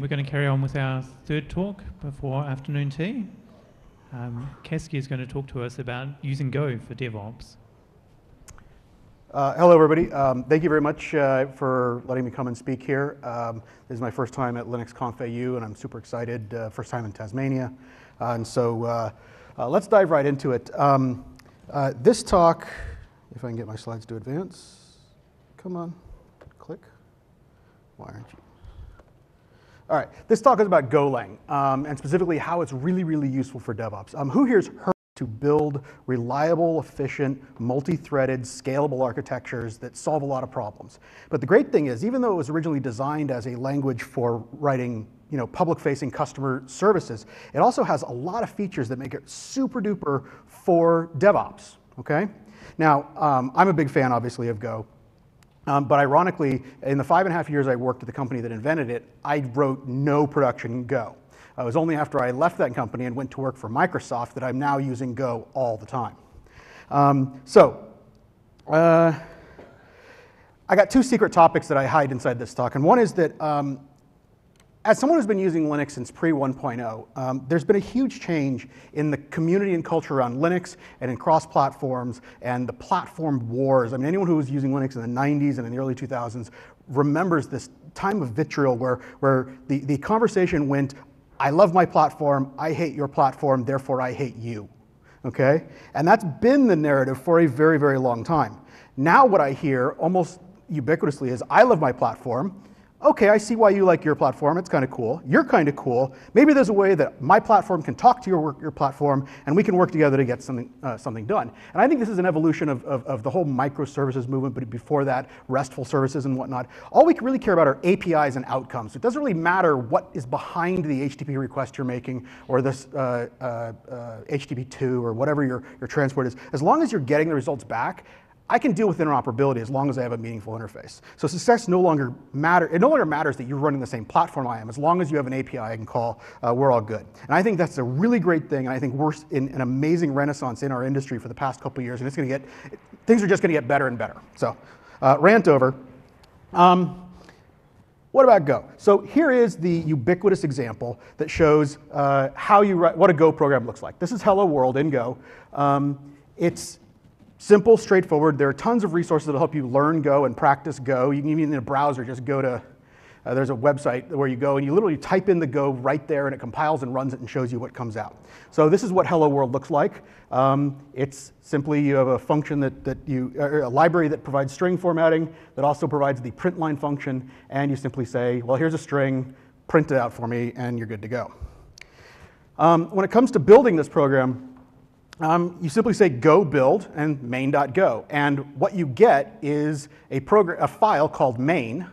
we're going to carry on with our third talk before afternoon tea. Um, Caskey is going to talk to us about using Go for DevOps. Uh, hello, everybody. Um, thank you very much uh, for letting me come and speak here. Um, this is my first time at LinuxConf AU, and I'm super excited. Uh, first time in Tasmania. Uh, and so uh, uh, let's dive right into it. Um, this talk, if I can get my slides to advance. Come on, click. Why aren't you? All right, this talk is about Golang, um, and specifically how it's really, really useful for DevOps. Um, who here's heard to build reliable, efficient, multi-threaded, scalable architectures that solve a lot of problems? But the great thing is, even though it was originally designed as a language for writing you know, public-facing customer services, it also has a lot of features that make it super duper for DevOps, okay? Now, um, I'm a big fan, obviously, of Go. Um, but ironically, in the five and a half years I worked at the company that invented it, I wrote no production Go. It was only after I left that company and went to work for Microsoft that I'm now using Go all the time. Um, so, uh, I got two secret topics that I hide inside this talk, and one is that um, as someone who's been using Linux since pre 1.0, um, there's been a huge change in the community and culture around Linux and in cross platforms and the platform wars. I mean, anyone who was using Linux in the 90s and in the early 2000s remembers this time of vitriol where, where the, the conversation went, I love my platform, I hate your platform, therefore I hate you. Okay? And that's been the narrative for a very, very long time. Now, what I hear almost ubiquitously is, I love my platform okay, I see why you like your platform. It's kind of cool. You're kind of cool. Maybe there's a way that my platform can talk to your, your platform and we can work together to get something, uh, something done. And I think this is an evolution of, of, of, the whole microservices movement, but before that, RESTful services and whatnot. All we really care about are APIs and outcomes. It doesn't really matter what is behind the HTTP request you're making or this uh, uh, uh HTTP2 or whatever your, your transport is. As long as you're getting the results back, I can deal with interoperability as long as I have a meaningful interface. So success no longer matter. It no longer matters that you're running the same platform I am. As long as you have an API I can call, uh, we're all good. And I think that's a really great thing. And I think we're in an amazing renaissance in our industry for the past couple years. And it's going to get things are just going to get better and better. So uh, rant over. Um, what about Go? So here is the ubiquitous example that shows uh, how you write, what a Go program looks like. This is Hello World in Go. Um, it's Simple, straightforward. There are tons of resources that'll help you learn Go and practice Go. You can even in a browser just go to, uh, there's a website where you go and you literally type in the Go right there and it compiles and runs it and shows you what comes out. So this is what Hello World looks like. Um, it's simply you have a function that, that you, a library that provides string formatting that also provides the print line function and you simply say, well, here's a string, print it out for me and you're good to go. Um, when it comes to building this program, um, you simply say go build and main.go. And what you get is a, program, a file called main.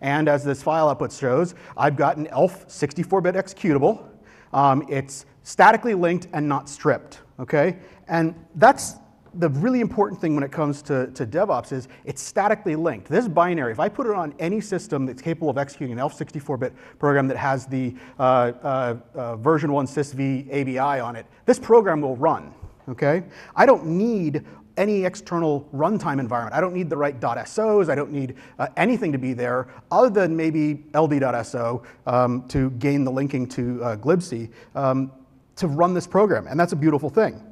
And as this file output shows, I've got an ELF 64-bit executable. Um, it's statically linked and not stripped, okay? And that's the really important thing when it comes to, to DevOps is it's statically linked. This binary, if I put it on any system that's capable of executing an ELF 64-bit program that has the uh, uh, uh, version 1 sysv ABI on it, this program will run okay? I don't need any external runtime environment. I don't need the right .sos, I don't need uh, anything to be there other than maybe ld.so um, to gain the linking to uh, glibc um, to run this program, and that's a beautiful thing.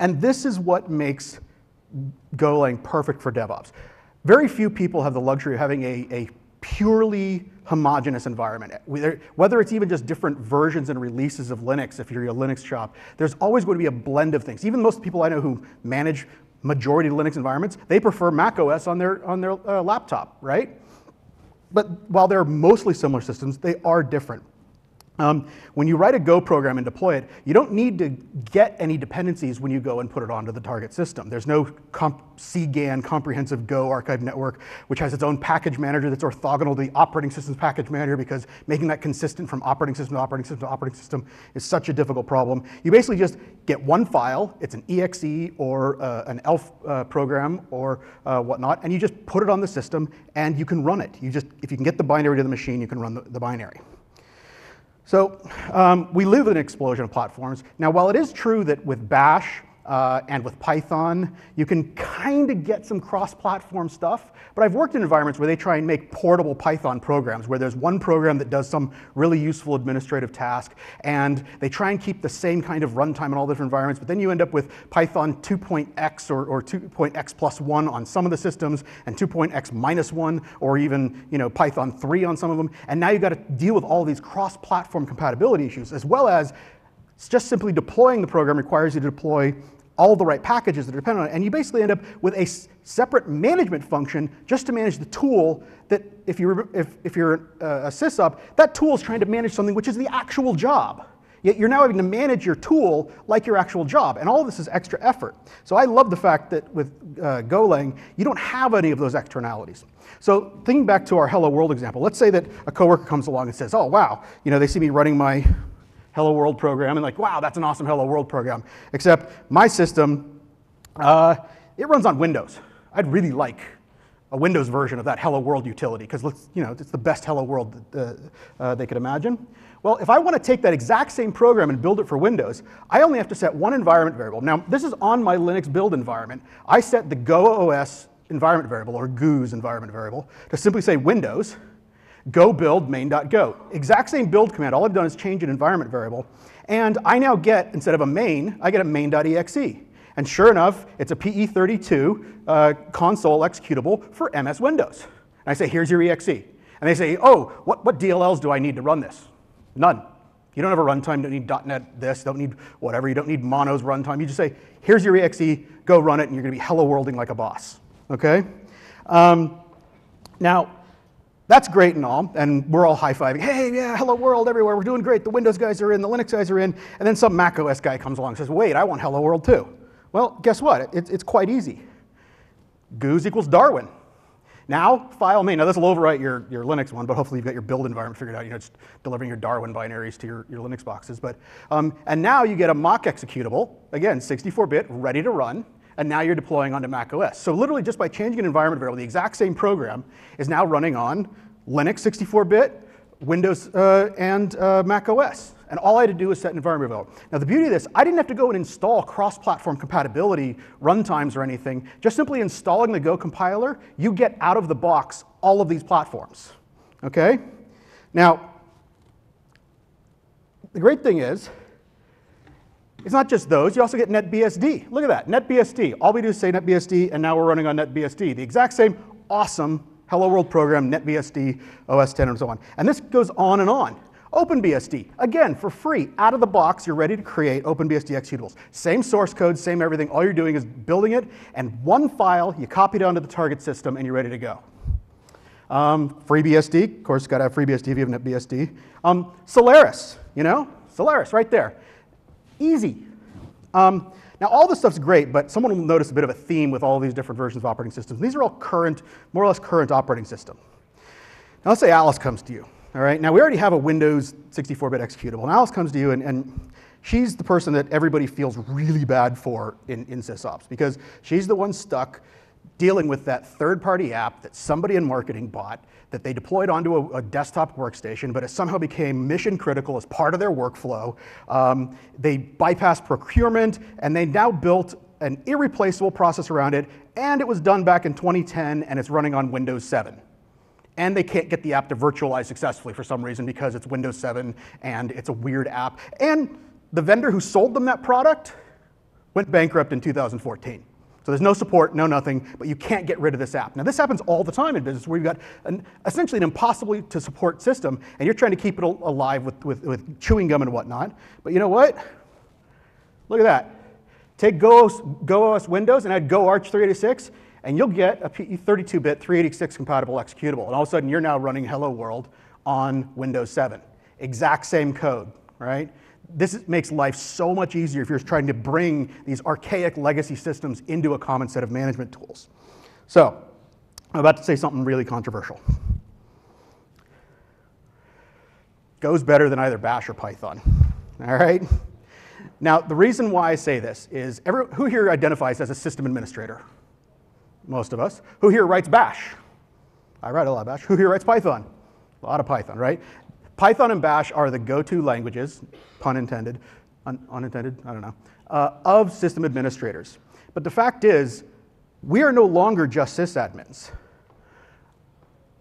And this is what makes Golang perfect for DevOps. Very few people have the luxury of having a, a purely homogeneous environment. Whether it's even just different versions and releases of Linux, if you're a Linux shop, there's always going to be a blend of things. Even most people I know who manage majority Linux environments, they prefer Mac OS on their, on their uh, laptop, right? But while they're mostly similar systems, they are different. Um, when you write a Go program and deploy it, you don't need to get any dependencies when you go and put it onto the target system. There's no comp CGAN, Comprehensive Go Archive Network, which has its own package manager that's orthogonal to the operating system's package manager because making that consistent from operating system to operating system to operating system is such a difficult problem. You basically just get one file, it's an exe or uh, an ELF uh, program or uh, whatnot, and you just put it on the system and you can run it. You just, if you can get the binary to the machine, you can run the, the binary. So um, we live in an explosion of platforms. Now, while it is true that with Bash uh, and with Python. You can kind of get some cross-platform stuff, but I've worked in environments where they try and make portable Python programs, where there's one program that does some really useful administrative task, and they try and keep the same kind of runtime in all different environments, but then you end up with Python 2.x or, or 2.x plus 1 on some of the systems, and 2.x minus 1, or even you know, Python 3 on some of them, and now you've got to deal with all these cross-platform compatibility issues, as well as just simply deploying the program requires you to deploy all the right packages that are dependent on it. And you basically end up with a separate management function just to manage the tool that if you're, if, if you're a sysop, that tool is trying to manage something which is the actual job. Yet you're now having to manage your tool like your actual job. And all this is extra effort. So I love the fact that with uh, Golang, you don't have any of those externalities. So thinking back to our Hello World example, let's say that a coworker comes along and says, oh, wow, you know, they see me running my Hello World program and like, wow, that's an awesome Hello World program. Except my system, uh, it runs on Windows. I'd really like a Windows version of that Hello World utility because you know, it's the best Hello World uh, uh, they could imagine. Well, if I want to take that exact same program and build it for Windows, I only have to set one environment variable. Now, this is on my Linux build environment. I set the GoOS environment variable, or GOOS environment variable, to simply say Windows, go build main.go. Exact same build command. All I've done is change an environment variable. And I now get, instead of a main, I get a main.exe. And sure enough, it's a PE32 uh, console executable for MS Windows. And I say, here's your exe. And they say, oh, what, what DLLs do I need to run this? None. You don't have a runtime, you don't need .NET this, don't need whatever, you don't need Mono's runtime. You just say, here's your exe, go run it, and you're gonna be hello worlding like a boss, okay? Um, now, that's great and all, and we're all high-fiving, hey, yeah, hello world everywhere, we're doing great, the Windows guys are in, the Linux guys are in, and then some Mac OS guy comes along and says, wait, I want hello world too. Well, guess what? It's, it's quite easy. Goose equals Darwin. Now, file main. Now, this will overwrite your, your Linux one, but hopefully you've got your build environment figured out. You know, just delivering your Darwin binaries to your, your Linux boxes. But, um, and now you get a mock executable, again, 64-bit, ready to run and now you're deploying onto Mac OS. So literally just by changing an environment variable, the exact same program is now running on Linux 64-bit, Windows, uh, and uh, Mac OS. And all I had to do was set an environment variable. Now the beauty of this, I didn't have to go and install cross-platform compatibility runtimes or anything. Just simply installing the Go compiler, you get out of the box all of these platforms. Okay? Now, the great thing is, it's not just those, you also get NetBSD. Look at that, NetBSD. All we do is say NetBSD, and now we're running on NetBSD. The exact same awesome Hello World program, NetBSD, OS 10, and so on. And this goes on and on. OpenBSD, again, for free, out of the box, you're ready to create OpenBSD executables. Same source code, same everything. All you're doing is building it, and one file, you copy it onto the target system, and you're ready to go. Um, FreeBSD, of course, got to have FreeBSD if you have NetBSD. Um, Solaris, you know, Solaris right there. Easy. Um, now, all this stuff's great, but someone will notice a bit of a theme with all these different versions of operating systems. These are all current, more or less current operating system. Now, let's say Alice comes to you. All right, now we already have a Windows 64-bit executable, and Alice comes to you, and, and she's the person that everybody feels really bad for in, in sysops because she's the one stuck dealing with that third-party app that somebody in marketing bought that they deployed onto a, a, desktop workstation, but it somehow became mission critical as part of their workflow. Um, they bypassed procurement, and they now built an irreplaceable process around it, and it was done back in 2010, and it's running on Windows 7. And they can't get the app to virtualize successfully for some reason because it's Windows 7 and it's a weird app. And the vendor who sold them that product went bankrupt in 2014. So there's no support, no nothing, but you can't get rid of this app. Now this happens all the time in business where you've got an, essentially an impossibly to support system and you're trying to keep it alive with, with, with chewing gum and whatnot. But you know what? Look at that. Take GoOS, GoOS Windows and add GoArch 386 and you'll get a 32-bit 386 compatible executable. And all of a sudden you're now running Hello World on Windows 7. Exact same code, right? This makes life so much easier if you're trying to bring these archaic legacy systems into a common set of management tools. So, I'm about to say something really controversial. Go's better than either Bash or Python. All right? Now, the reason why I say this is every, who here identifies as a system administrator? Most of us. Who here writes Bash? I write a lot of Bash. Who here writes Python? A lot of Python, right? Python and Bash are the go-to languages, pun intended, un- unintended, I don't know, uh, of system administrators. But the fact is, we are no longer just sysadmins.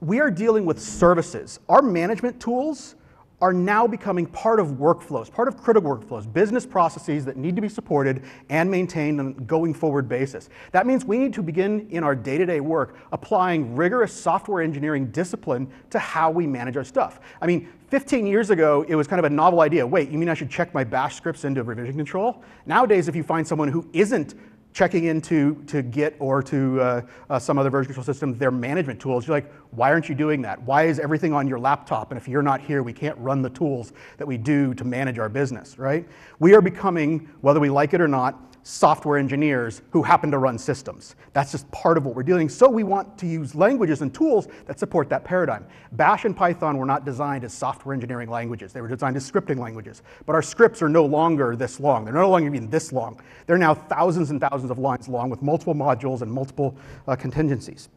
We are dealing with services. Our management tools are now becoming part of workflows, part of critical workflows, business processes that need to be supported and maintained on a going forward basis. That means we need to begin in our day to day work applying rigorous software engineering discipline to how we manage our stuff. I mean, 15 years ago, it was kind of a novel idea. Wait, you mean I should check my bash scripts into revision control? Nowadays, if you find someone who isn't checking into to Git or to uh, uh, some other version control system, their management tools. You're like, why aren't you doing that? Why is everything on your laptop? And if you're not here, we can't run the tools that we do to manage our business, right? We are becoming, whether we like it or not, software engineers who happen to run systems. That's just part of what we're doing. So we want to use languages and tools that support that paradigm. Bash and Python were not designed as software engineering languages. They were designed as scripting languages. But our scripts are no longer this long. They're no longer even this long. They're now thousands and thousands of lines long with multiple modules and multiple uh, contingencies.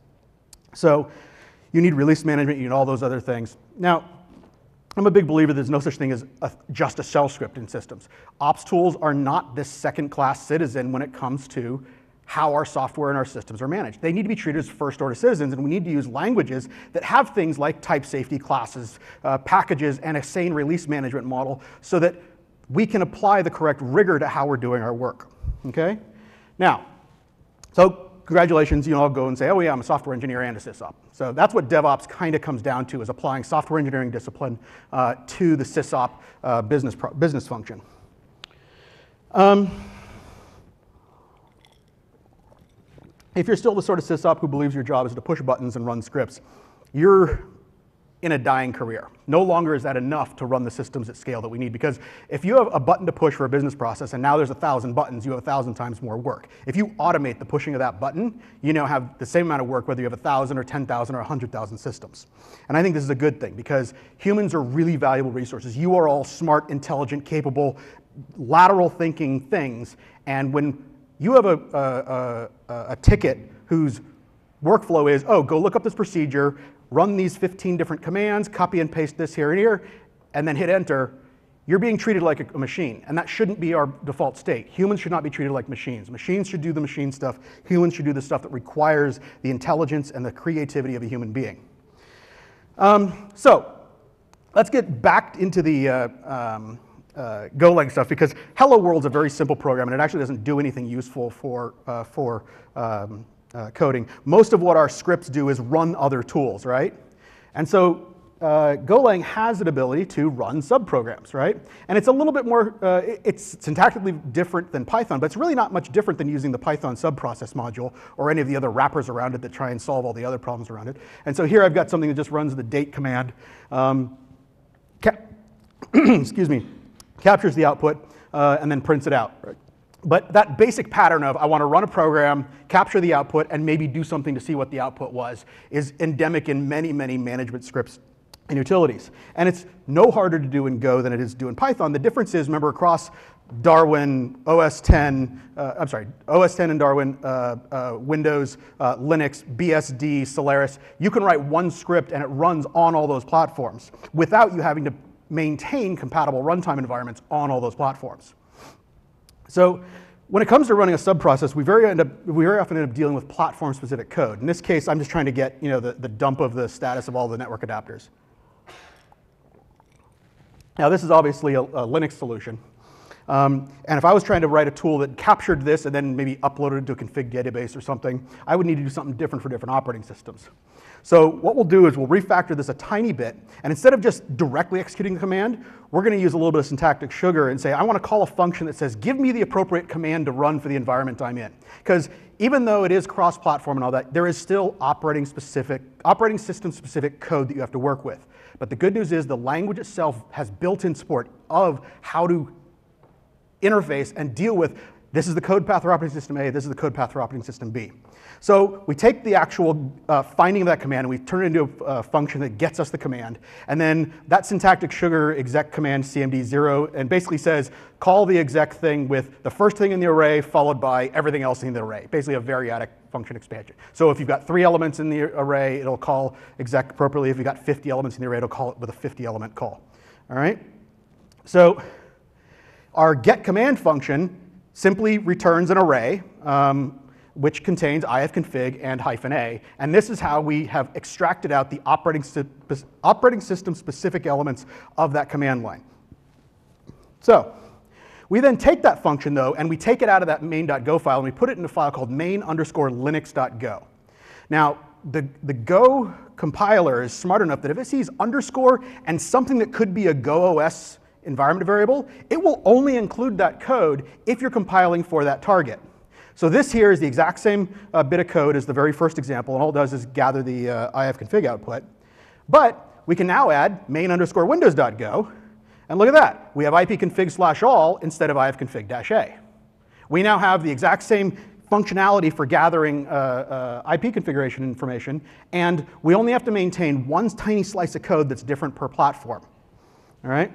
So you need release management, you need all those other things. Now, I'm a big believer there's no such thing as a, just a shell script in systems. Ops tools are not this second class citizen when it comes to how our software and our systems are managed. They need to be treated as first order citizens, and we need to use languages that have things like type safety classes, uh, packages, and a sane release management model so that we can apply the correct rigor to how we're doing our work. Okay? Now, so congratulations, you all go and say, oh yeah, I'm a software engineer and a sysop. So that's what DevOps kind of comes down to, is applying software engineering discipline uh, to the sysop uh, business, business function. Um, if you're still the sort of sysop who believes your job is to push buttons and run scripts, you're in a dying career. No longer is that enough to run the systems at scale that we need because if you have a button to push for a business process and now there's a thousand buttons, you have a thousand times more work. If you automate the pushing of that button, you now have the same amount of work whether you have a thousand or 10,000 or 100,000 systems. And I think this is a good thing because humans are really valuable resources. You are all smart, intelligent, capable, lateral thinking things. And when you have a, a, a, a ticket whose workflow is, oh, go look up this procedure, run these 15 different commands, copy and paste this here and here, and then hit enter, you're being treated like a, machine. And that shouldn't be our default state. Humans should not be treated like machines. Machines should do the machine stuff. Humans should do the stuff that requires the intelligence and the creativity of a human being. Um, so let's get back into the uh, um, uh, Golang stuff because Hello World's a very simple program and it actually doesn't do anything useful for, uh, for um, uh, coding. Most of what our scripts do is run other tools, right? And so uh, Golang has an ability to run subprograms, right? And it's a little bit more, uh, it's syntactically different than Python, but it's really not much different than using the Python subprocess module or any of the other wrappers around it that try and solve all the other problems around it. And so here I've got something that just runs the date command. Um, excuse me, captures the output uh, and then prints it out. Right? But that basic pattern of I want to run a program, capture the output, and maybe do something to see what the output was is endemic in many, many management scripts and utilities. And it's no harder to do in Go than it is to do in Python. The difference is, remember, across Darwin, OS 10, uh, I'm sorry, OS 10 and Darwin, uh, uh, Windows, uh, Linux, BSD, Solaris, you can write one script and it runs on all those platforms without you having to maintain compatible runtime environments on all those platforms. So when it comes to running a subprocess, we very, end up, we very often end up dealing with platform-specific code. In this case, I'm just trying to get you know, the, the dump of the status of all the network adapters. Now, this is obviously a, a Linux solution. Um, and if I was trying to write a tool that captured this and then maybe uploaded it to a config database or something, I would need to do something different for different operating systems. So what we'll do is we'll refactor this a tiny bit, and instead of just directly executing the command, we're going to use a little bit of syntactic sugar and say, I want to call a function that says, give me the appropriate command to run for the environment I'm in. Because even though it is cross-platform and all that, there is still operating specific, operating system specific code that you have to work with. But the good news is the language itself has built-in support of how to interface and deal with this is the code path for operating system A, this is the code path for operating system B. So we take the actual uh, finding of that command and we turn it into a, a, function that gets us the command. And then that syntactic sugar exec command cmd zero and basically says call the exec thing with the first thing in the array followed by everything else in the array, basically a variadic function expansion. So if you've got three elements in the array, it'll call exec appropriately. If you've got 50 elements in the array, it'll call it with a 50 element call. All right? So Our get command function simply returns an array um, which contains ifconfig and hyphen a, and this is how we have extracted out the operating, operating system specific elements of that command line. So we then take that function though, and we take it out of that main.go file and we put it in a file called main underscore linux.go. Now, the, the Go compiler is smart enough that if it sees underscore and something that could be a Go OS environment variable, it will only include that code if you're compiling for that target. So this here is the exact same uh, bit of code as the very first example, and all it does is gather the uh, ifconfig output. But we can now add main underscore windows.go, and look at that. We have ipconfig slash all instead of ifconfig dash a. We now have the exact same functionality for gathering uh, uh, IP configuration information, and we only have to maintain one tiny slice of code that's different per platform. All right?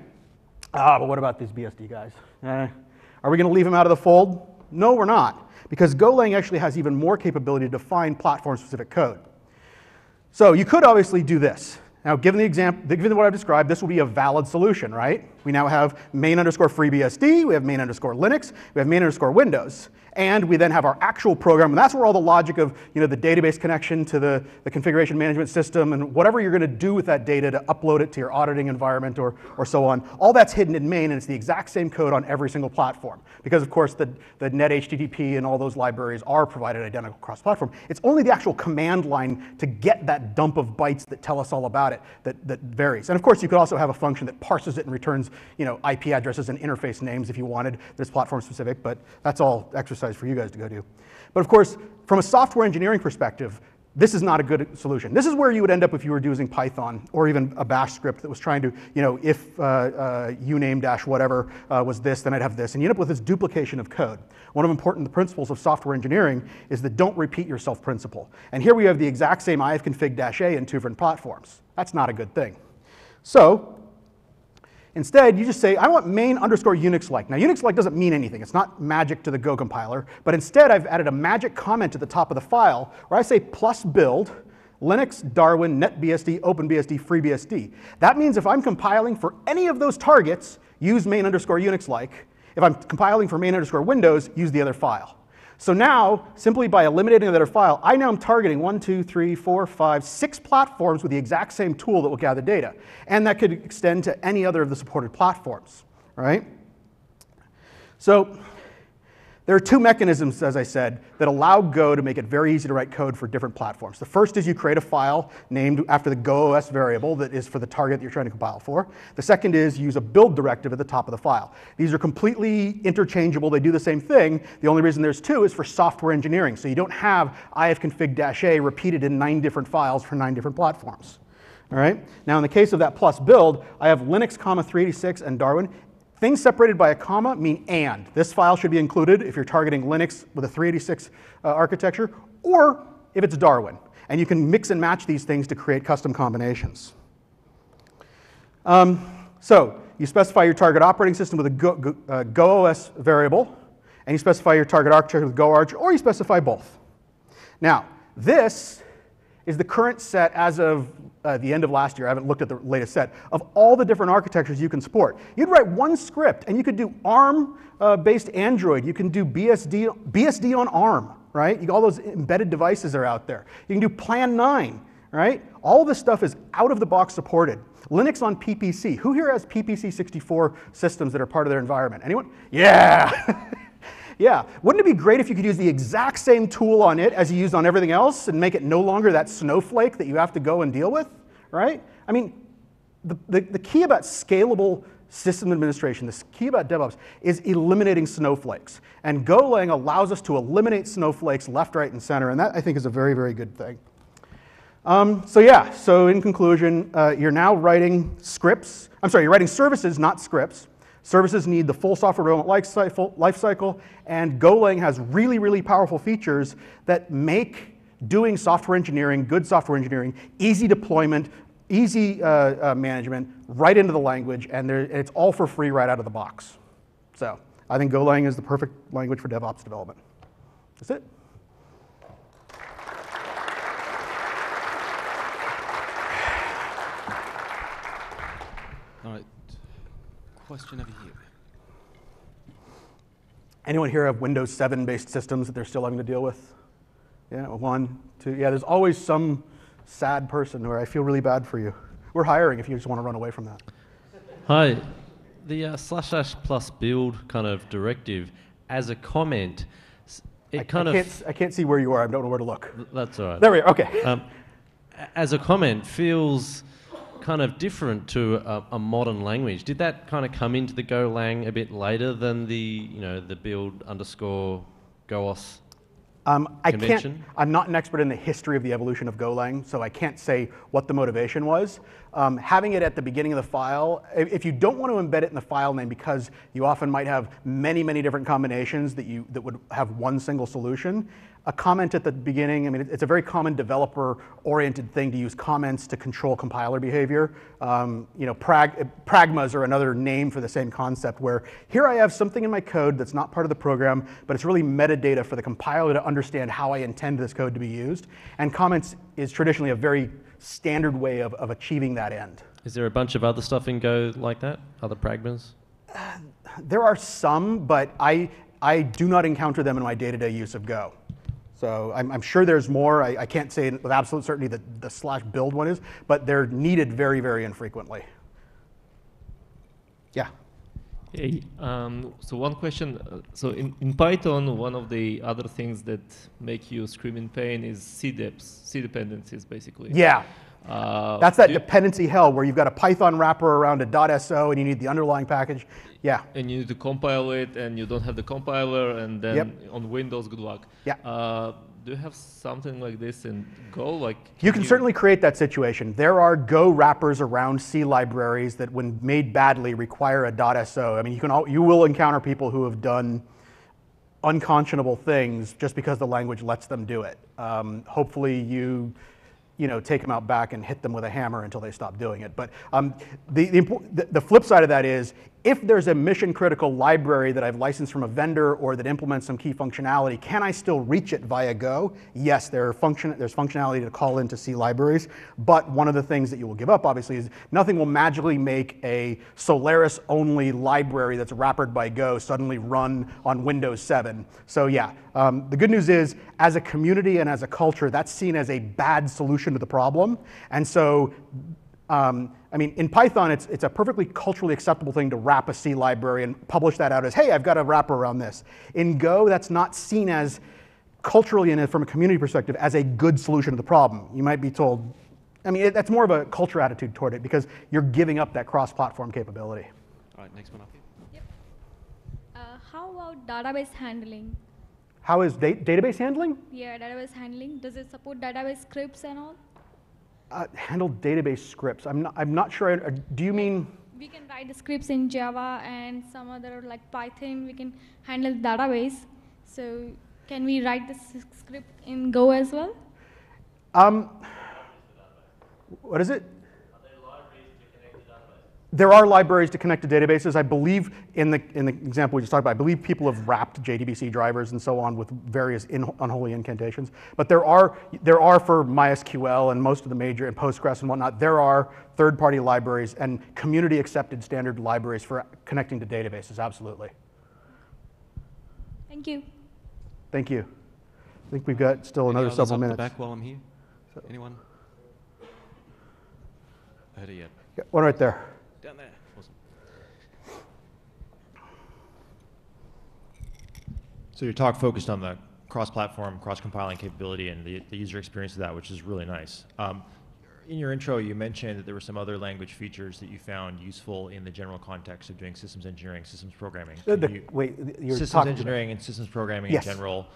Ah, but what about these BSD guys? Eh, are we going to leave them out of the fold? No, we're not, because Golang actually has even more capability to define platform-specific code. So you could obviously do this. Now, given the example, given what I've described, this will be a valid solution, right? We now have main underscore FreeBSD, we have main underscore Linux, we have main underscore Windows and we then have our actual program, and that's where all the logic of you know, the database connection to the, the configuration management system and whatever you're going to do with that data to upload it to your auditing environment or, or so on, all that's hidden in main, and it's the exact same code on every single platform. Because of course the, the net HTTP and all those libraries are provided identical cross-platform. It's only the actual command line to get that dump of bytes that tell us all about it that, that varies. And of course you could also have a function that parses it and returns you know, IP addresses and interface names if you wanted that's platform specific, but that's all exercise for you guys to go do. But of course, from a software engineering perspective, this is not a good solution. This is where you would end up if you were using Python or even a bash script that was trying to, you know, if uh, uh, uname dash whatever uh, was this, then I'd have this. And you end up with this duplication of code. One of important principles of software engineering is the don't repeat yourself principle. And here we have the exact same ifconfig dash a in two different platforms. That's not a good thing. So Instead, you just say, I want main underscore Unix-like. Now, Unix-like doesn't mean anything. It's not magic to the Go compiler. But instead, I've added a magic comment at the top of the file where I say plus build Linux, Darwin, NetBSD, OpenBSD, FreeBSD. That means if I'm compiling for any of those targets, use main underscore Unix-like. If I'm compiling for main underscore Windows, use the other file. So now, simply by eliminating that file, I now am targeting one, two, three, four, five, six platforms with the exact same tool that will gather data. And that could extend to any other of the supported platforms, right? So there are two mechanisms, as I said, that allow Go to make it very easy to write code for different platforms. The first is you create a file named after the Go OS variable that is for the target that you're trying to compile for. The second is use a build directive at the top of the file. These are completely interchangeable. They do the same thing. The only reason there's two is for software engineering. So you don't have ifconfig-a repeated in nine different files for nine different platforms. All right. Now, in the case of that plus build, I have Linux, comma 386 and Darwin, Things separated by a comma mean and. This file should be included if you're targeting Linux with a 386 uh, architecture, or if it's Darwin. And you can mix and match these things to create custom combinations. Um, so you specify your target operating system with a Go, Go, uh, Go OS variable, and you specify your target architecture with GoArch, or you specify both. Now, this is the current set as of uh, the end of last year, I haven't looked at the latest set, of all the different architectures you can support. You'd write one script and you could do ARM-based uh, Android. You can do BSD, BSD on ARM, right? You, all those embedded devices are out there. You can do Plan 9, right? All this stuff is out of the box supported. Linux on PPC. Who here has PPC 64 systems that are part of their environment? Anyone? Yeah. Yeah, wouldn't it be great if you could use the exact same tool on it as you used on everything else and make it no longer that snowflake that you have to go and deal with, right? I mean, the, the, the key about scalable system administration, the key about DevOps is eliminating snowflakes. And Golang allows us to eliminate snowflakes left, right, and center, and that I think is a very, very good thing. Um, so yeah, so in conclusion, uh, you're now writing scripts. I'm sorry, you're writing services, not scripts. Services need the full software development life cycle, and Golang has really, really powerful features that make doing software engineering, good software engineering, easy deployment, easy uh, uh, management, right into the language, and it's all for free right out of the box. So I think Golang is the perfect language for DevOps development. That's it. All right question over here. Anyone here have Windows 7 based systems that they're still having to deal with? Yeah, one, two. Yeah, there's always some sad person where I feel really bad for you. We're hiring if you just want to run away from that. Hi. The uh, slash slash plus build kind of directive as a comment, it I, kind I of. can't, I can't see where you are. I don't know where to look. That's all right. There we are. Okay. um, as a comment feels kind of different to a, a modern language. Did that kind of come into the Golang a bit later than the you know the build underscore Goos? Um, I can't. I'm not an expert in the history of the evolution of Golang, so I can't say what the motivation was. Um, having it at the beginning of the file, if you don't want to embed it in the file name because you often might have many, many different combinations that, you, that would have one single solution, a comment at the beginning, I mean, it's a very common developer-oriented thing to use comments to control compiler behavior. Um, you know, prag- pragmas are another name for the same concept where here I have something in my code that's not part of the program, but it's really metadata for the compiler to understand how I intend this code to be used. And comments is traditionally a very standard way of, of achieving that end. Is there a bunch of other stuff in Go like that? Other pragmas? There are some, but I, I do not encounter them in my day-to-day use of Go. So I'm, I'm sure there's more. I, I can't say with absolute certainty that the slash build one is, but they're needed very, very infrequently. Yeah. Hey, um, so one question. uh, So in, in Python, one of the other things that make you scream in pain is C C dependencies, basically. Yeah. Uh, That's that do- dependency hell where you've got a Python wrapper around a .so and you need the underlying package. Yeah. and you need to compile it, and you don't have the compiler, and then Yep. on Windows, good luck. Yeah. Uh, do you have something like this in Go? Like You can certainly create that situation. There are Go wrappers around C libraries that, when made badly, require a .so. I mean, you can all, you will encounter people who have done unconscionable things just because the language lets them do it. Um, hopefully, you you know take them out back and hit them with a hammer until they stop doing it. But um, the, the, the the flip side of that is if there's a mission critical library that I've licensed from a vendor or that implements some key functionality, can I still reach it via Go? Yes, there function, there's functionality to call into C libraries, but one of the things that you will give up, obviously, is nothing will magically make a Solaris only library that's wrappered by Go suddenly run on Windows 7. So, yeah, um, the good news is, as a community and as a culture, that's seen as a bad solution to the problem. And so, um, I mean, in Python, it's, it's a perfectly culturally acceptable thing to wrap a C library and publish that out as, hey, I've got a wrapper around this. In Go, that's not seen as culturally and from a community perspective as a good solution to the problem. You might be told, I mean, it, that's more of a culture attitude toward it because you're giving up that cross-platform capability. All right, next one up here. Uh, how about database handling? How is da- database handling? Yeah, database handling. Does it support database scripts and all? Uh, handle database scripts. I'm not, I'm not sure. I, uh, do you mean? We can write the scripts in Java and some other like Python. We can handle database. So can we write this script in Go as well? Um, what is it? There are libraries to connect to databases. I believe in the, in the example we just talked about, I believe people have wrapped JDBC drivers and so on with various in, unholy incantations. But there are, there are for MySQL and most of the major, and Postgres and whatnot, there are third-party libraries and community-accepted standard libraries for connecting to databases, absolutely. Thank you. Thank you. I think we've got still Any another others several up the minutes. back while I'm here. Anyone? Ahead of you. Yeah, One right there. Down there. Awesome. So your talk focused on the cross-platform, cross-compiling capability and the, the user experience of that, which is really nice. Um, in your intro, you mentioned that there were some other language features that you found useful in the general context of doing systems engineering, systems programming. The- the- you- wait, you're systems talking- engineering and systems programming Yes. in general.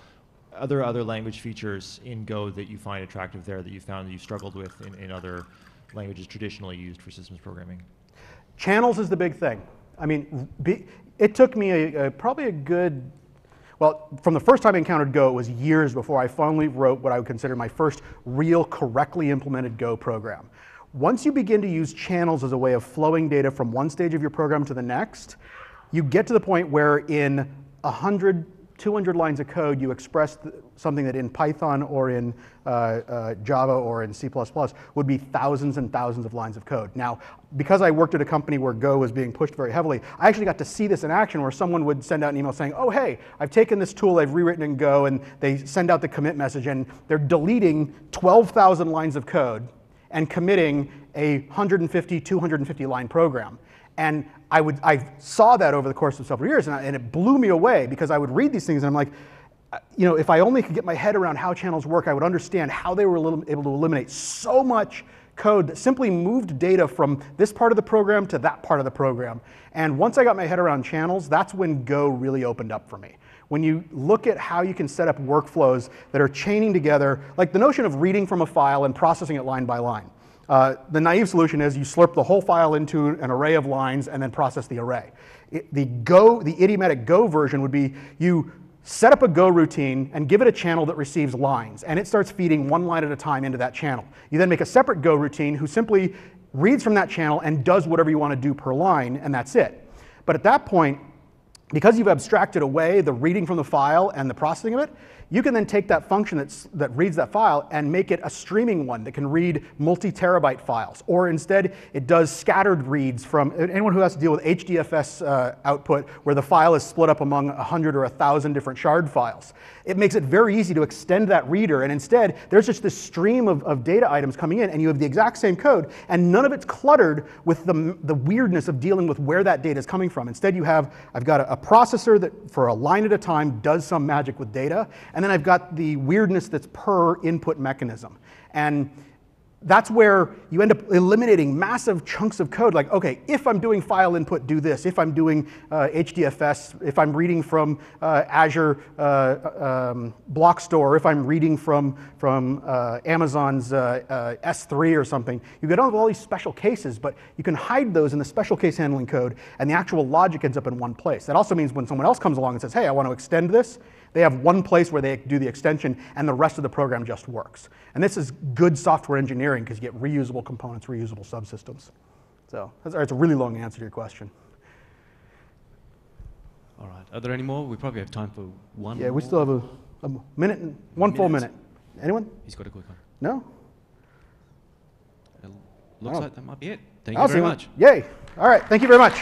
Other other language features in Go that you find attractive there that you found that you struggled with in, in other languages traditionally used for systems programming. Channels is the big thing. I mean, be, it took me a, a, probably a good, well, from the first time I encountered Go, it was years before I finally wrote what I would consider my first real correctly implemented Go program. Once you begin to use channels as a way of flowing data from one stage of your program to the next, you get to the point where in 100 200 lines of code, you express th- something that in Python or in uh, uh, Java or in C++ would be thousands and thousands of lines of code. Now, because I worked at a company where Go was being pushed very heavily, I actually got to see this in action where someone would send out an email saying, oh, hey, I've taken this tool, I've rewritten in Go, and they send out the commit message, and they're deleting 12,000 lines of code and committing a 150, 250 line program. And I, would, I saw that over the course of several years, and, I, and it blew me away because I would read these things and I'm like, uh, you know, if I only could get my head around how channels work, I would understand how they were able to eliminate so much code that simply moved data from this part of the program to that part of the program. And once I got my head around channels, that's when Go really opened up for me. When you look at how you can set up workflows that are chaining together, like the notion of reading from a file and processing it line by line. Uh, the naive solution is you slurp the whole file into an array of lines and then process the array. It, the Go, the idiomatic Go version would be you set up a Go routine and give it a channel that receives lines, and it starts feeding one line at a time into that channel. You then make a separate Go routine who simply reads from that channel and does whatever you want to do per line, and that's it. But at that point, because you've abstracted away the reading from the file and the processing of it, you can then take that function that's, that reads that file and make it a streaming one that can read multi-terabyte files. Or instead, it does scattered reads from anyone who has to deal with HDFS uh, output where the file is split up among 100 or 1,000 different shard files. It makes it very easy to extend that reader, and instead, there's just this stream of, of data items coming in, and you have the exact same code, and none of it's cluttered with the, the weirdness of dealing with where that data is coming from. Instead, you have, I've got a, a processor that, for a line at a time, does some magic with data, and then I've got the weirdness that's per input mechanism. And that's where you end up eliminating massive chunks of code. Like, okay, if I'm doing file input, do this. If I'm doing uh, HDFS, if I'm reading from uh, Azure uh, um, Block Store, if I'm reading from, from uh, Amazon's uh, uh, S3 or something, you get all these special cases, but you can hide those in the special case handling code, and the actual logic ends up in one place. That also means when someone else comes along and says, hey, I want to extend this, they have one place where they do the extension and the rest of the program just works. And this is good software engineering because you get reusable components, reusable subsystems. So that's, that's a really long answer to your question. All right. Are there any more? We probably have time for one. Yeah, we still have a, a minute, and one full Minute. minute. Anyone? He's got a quick one. No? It looks Oh. like that might be it. Thank I'll you very one. much. Yay. All right. Thank you very much.